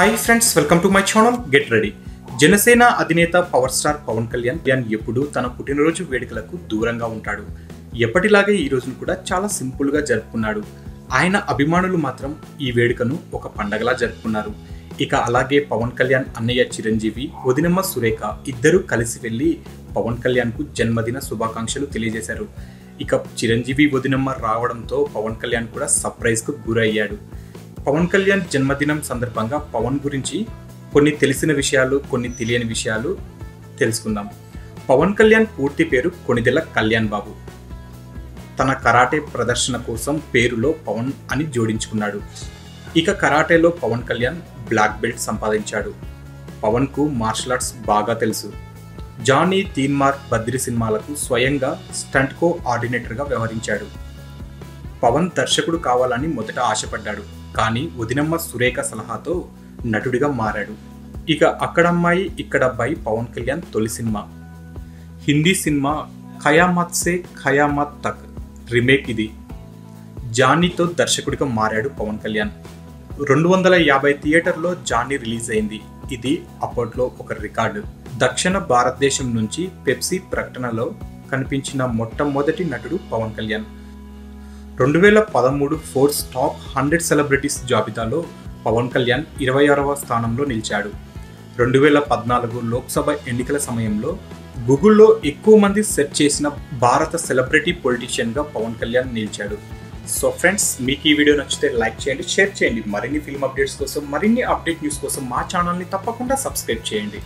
Hi friends welcome to my channel get ready Janasena అధినేత power star Pawan Kalyan Kalyan ఎప్పుడూ తన పుట్టినరోజు వేడుకలకు దూరంగా ఉంటాడు. ఎప్పటిలాగే ఈ రోజును కూడా చాలా సింపుల్గా జరుపుకున్నాడు. ఆయన అభిమానులు మాత్రం ఈ వేడుకను ఒక పండగలా జరుపుకున్నారు. ఇక అలాగే పవన్ కళ్యాణ్ అన్నయ్య చిరంజీవి వదినమ్మ సురేఖ ఇద్దరూ కలిసి వెళ్ళి పవన్ కళ్యాణ్కు జన్మదిన శుభాకాంక్షలు తెలియజేశారు. ఇక చిరంజీవి వదినమ్మ రావడంతో పవన్ కళ్యాణ్ కూడా సర్ప్రైజ్కు గురయ్యాడు. పవన్ కళ్యాణ్ జన్మదినం సందర్భంగా పవన్ గురించి కొన్ని తెలిసిన విషయాలు కొన్ని తెలియని విషయాలు తెలుసుకుందాం. పవన్ కళ్యాణ్ పూర్తి పేరు కొణిదెల కళ్యాణ్ బాబు. తన కరాటే ప్రదర్శన కోసం పేరులో పవన్ అని జోడించుకున్నాడు. ఇక కరాటేలో పవన్ కళ్యాణ్ బ్లాక్ బెల్ట్ సంపాదించాడు. పవన్కు మార్షల్ ఆర్ట్స్ బాగా తెలుసు. జానీ తీన్మార్ బద్రి సినిమాలకు స్వయంగా స్టంట్ కో ఆర్డినేటర్గా వ్యవహరించాడు. పవన్ దర్శకుడు కావాలని మొదట ఆశపడ్డాడు. కానీ వదినమ్మ సురేఖ సలహాతో నటుడిగా మారాడు. ఇక అక్కడమ్మాయి ఇక్కడ అబ్బాయి పవన్ కళ్యాణ్ తొలి cinema. Hindi cinema Qayamat Se Qayamat Tak remake ఇది. జానీతో దర్శకుడిగా మారాడు పవన్ కళ్యాణ్. రెండు వందల యాభై థియేటర్లో జానీ రిలీజ్ అయింది ఇది అప్పట్లో ఒక రికార్డు. దక్షిణ భారతదేశం నుంచి పెప్సీ ప్రకటనలో కనిపించిన మొట్టమొదటి నటుడు పవన్ కళ్యాణ్. రెండు వేల పదమూడు ఫోర్స్ టాప్ హండ్రెడ్ సెలబ్రిటీస్ జాబితాలో పవన్ కళ్యాణ్ ఇరవై ఆరవ స్థానంలో నిలిచాడు. రెండు వేల పద్నాలుగు లోక్సభ ఎన్నికల సమయంలో గూగుల్లో ఎక్కువ మంది సెర్చ్ చేసిన భారత సెలబ్రిటీ పొలిటీషియన్గా పవన్ కళ్యాణ్ నిలిచాడు. సో ఫ్రెండ్స్ మీకు ఈ వీడియో నచ్చితే లైక్ చేయండి షేర్ చేయండి. మరిన్ని ఫిల్మ్ అప్డేట్స్ కోసం మరిన్ని అప్డేట్ న్యూస్ కోసం మా ఛానల్ని తప్పకుండా సబ్స్క్రైబ్ చేయండి.